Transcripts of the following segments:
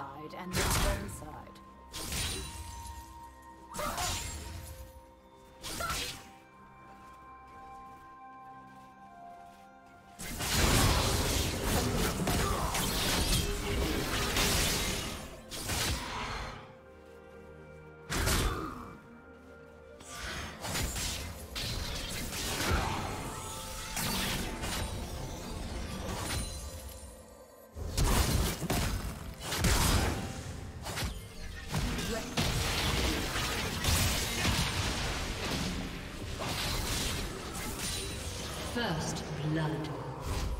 side and First blood.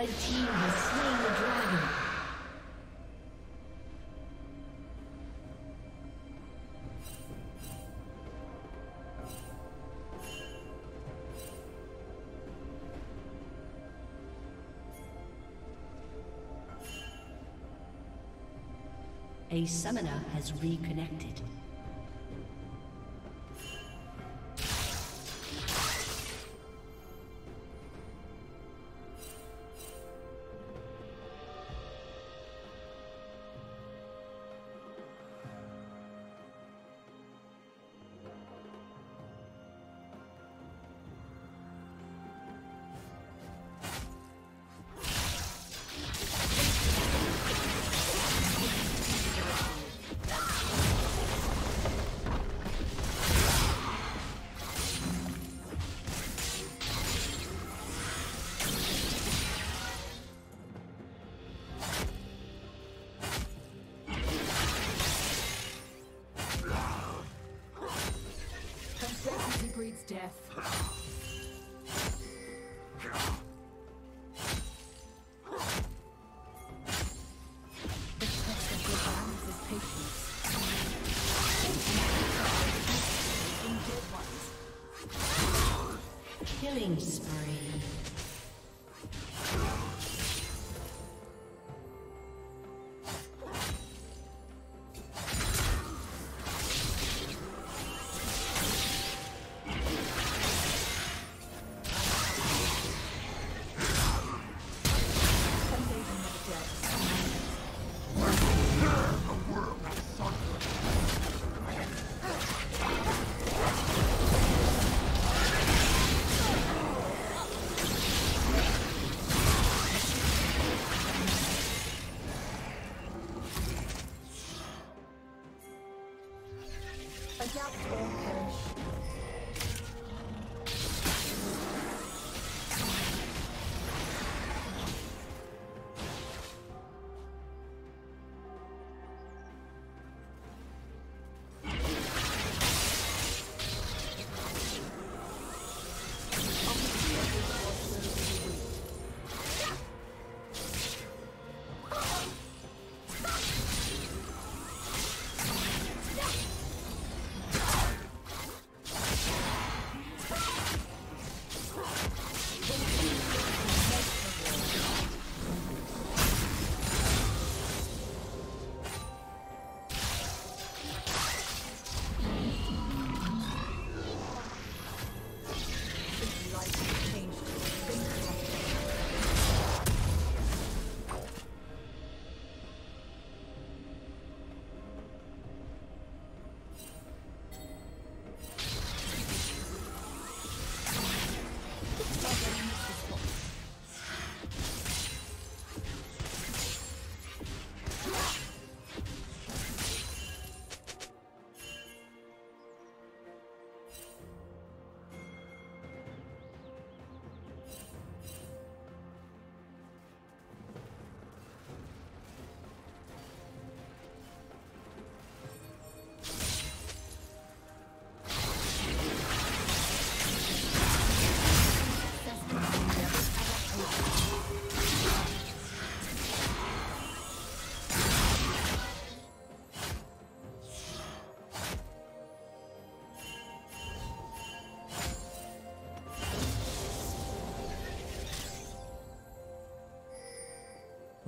Red team has slain the dragon. A summoner has reconnected. Killing spree.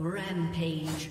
Rampage.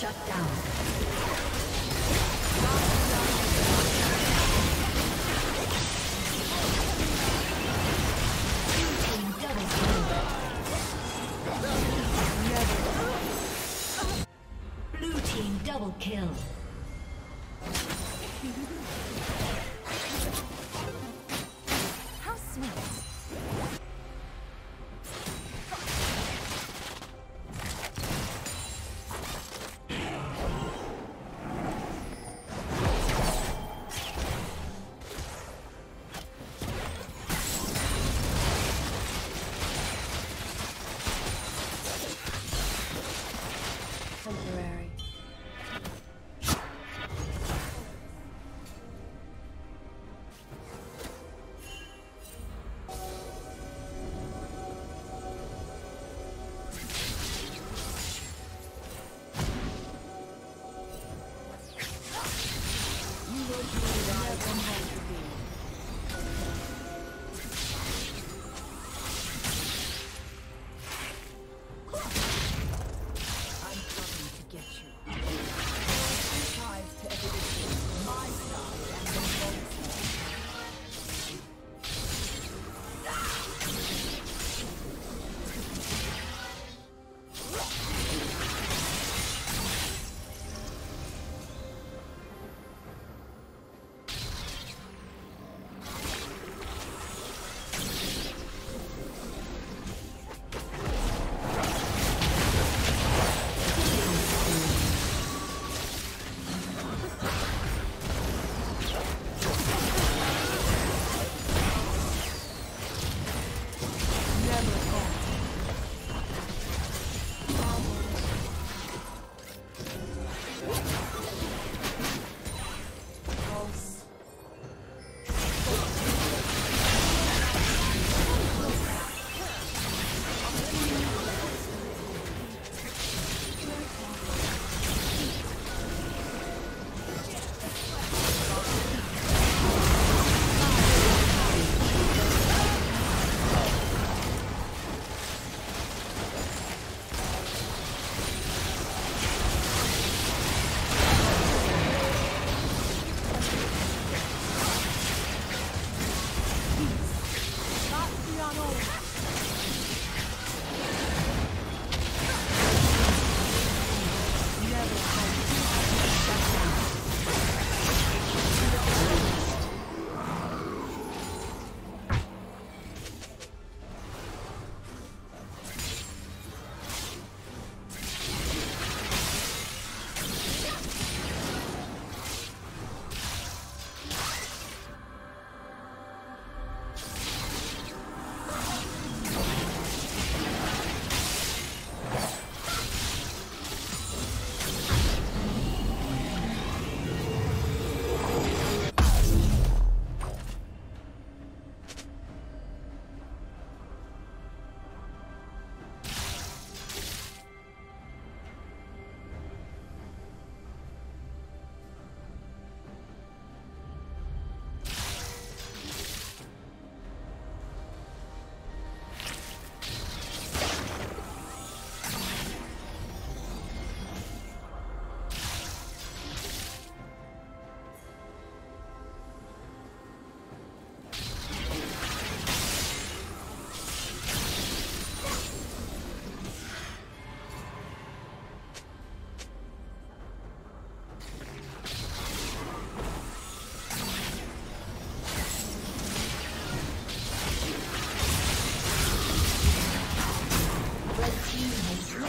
Shut down.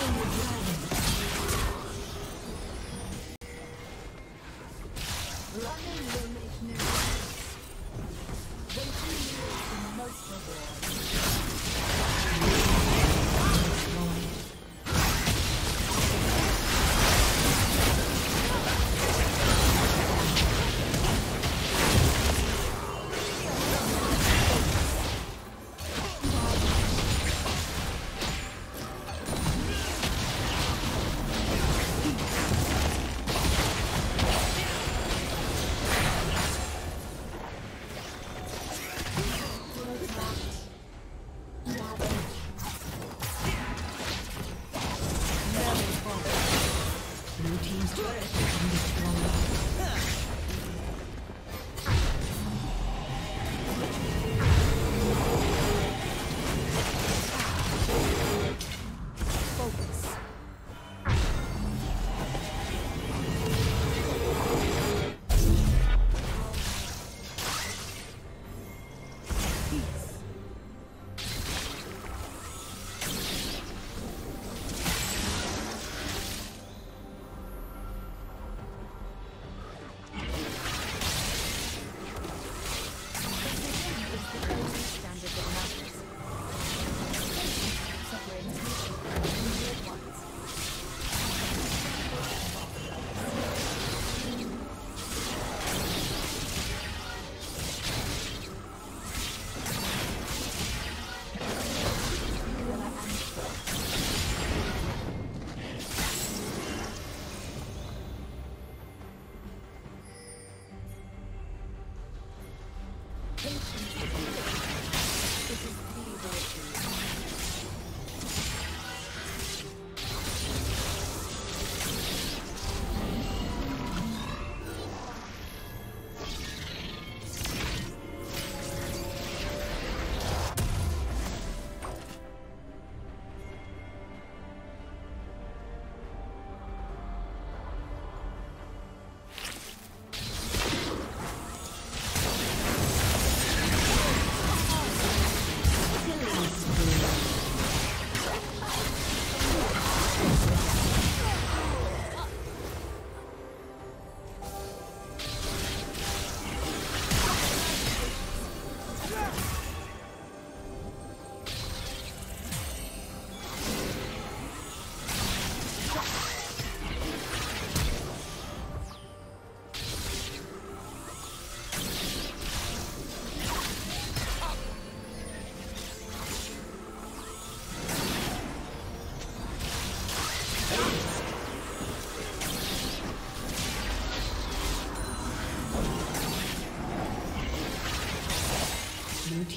Killing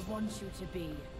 I want you to be.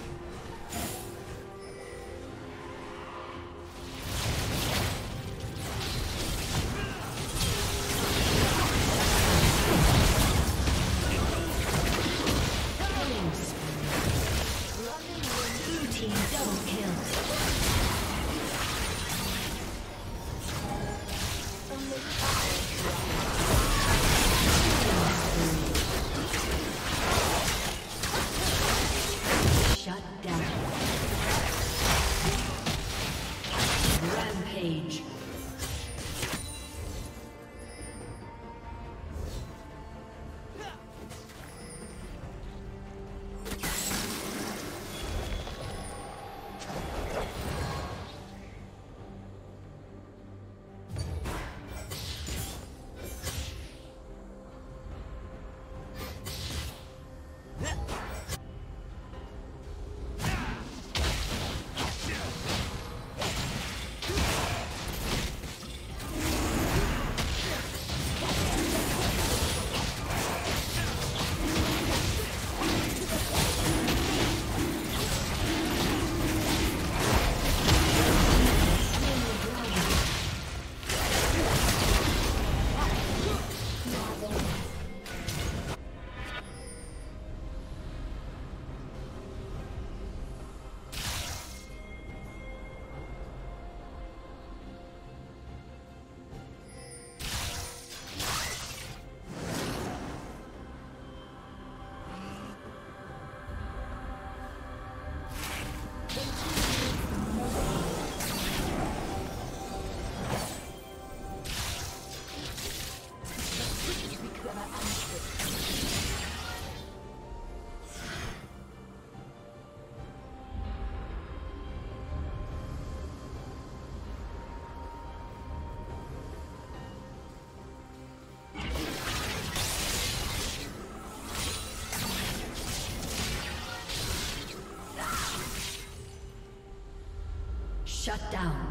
Shut down.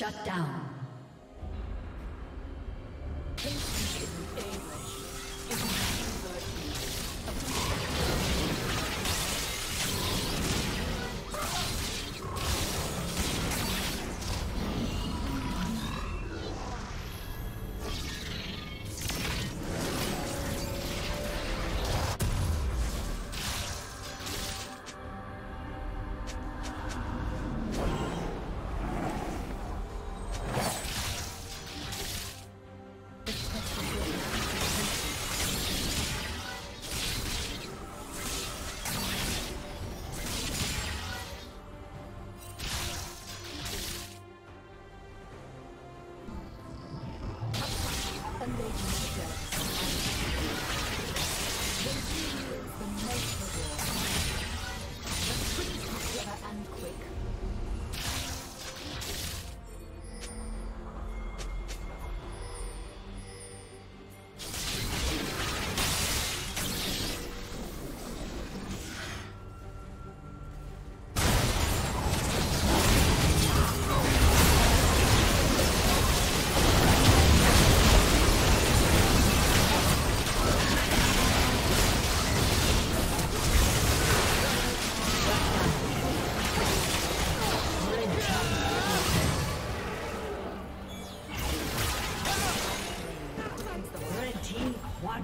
Shut down.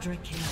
Quadra kill.